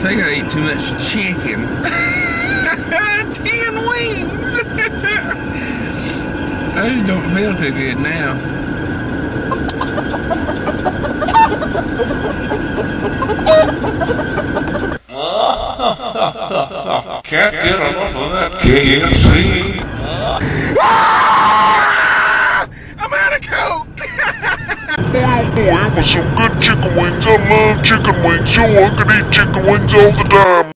think I ate too much chicken. Ten wings! I just don't feel too good now. Can't get enough of that KFC. Oh boy, it was some good chicken wings. I love chicken wings. Yo, I could eat chicken wings all the time.